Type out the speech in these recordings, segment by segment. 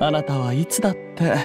あなたはいつだって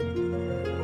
Música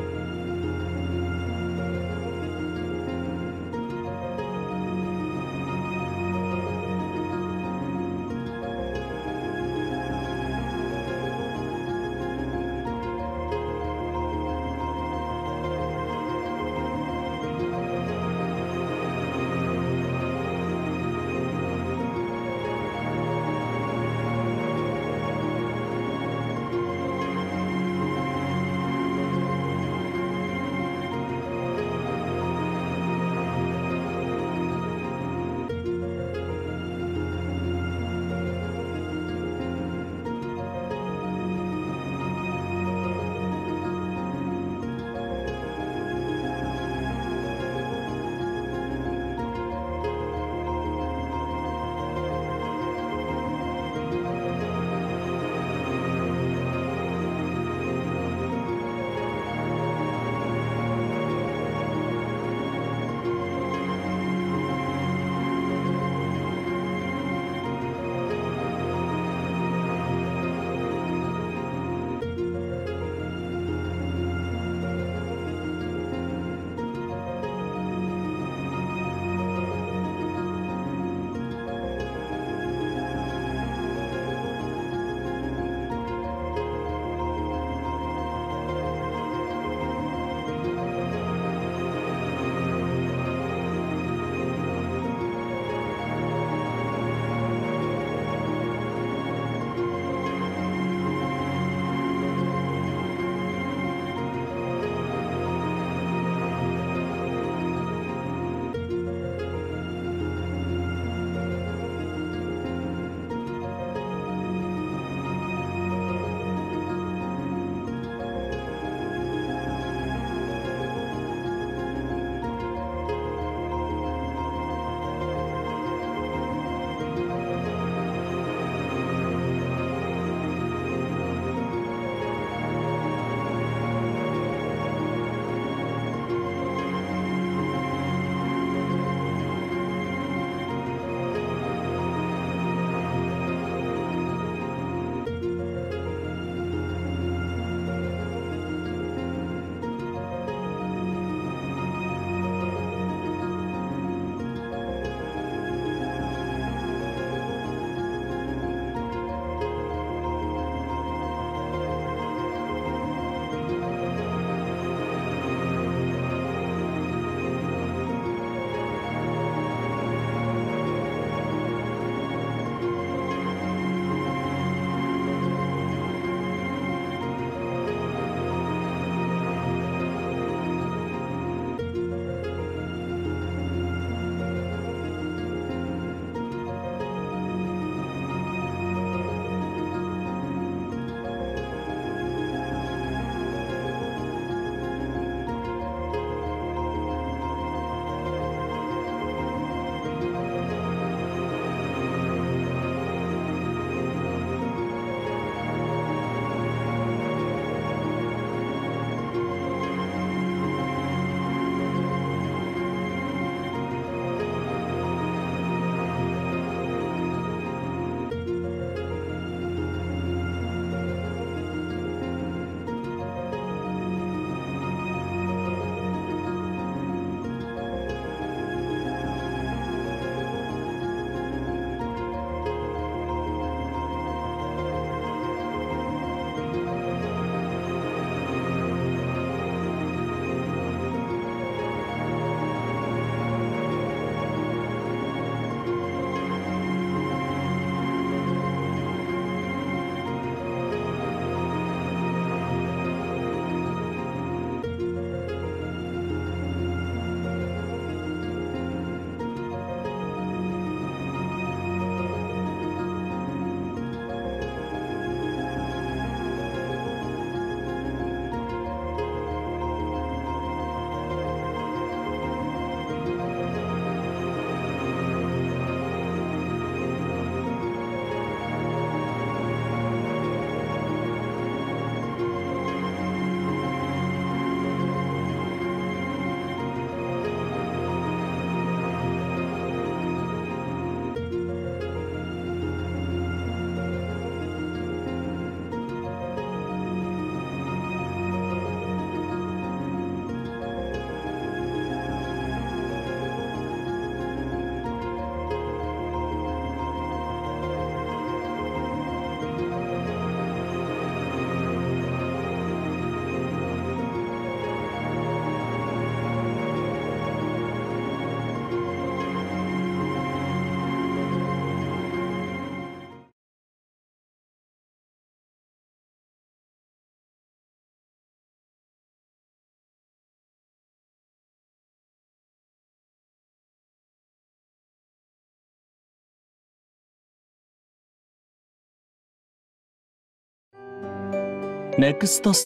ネクストス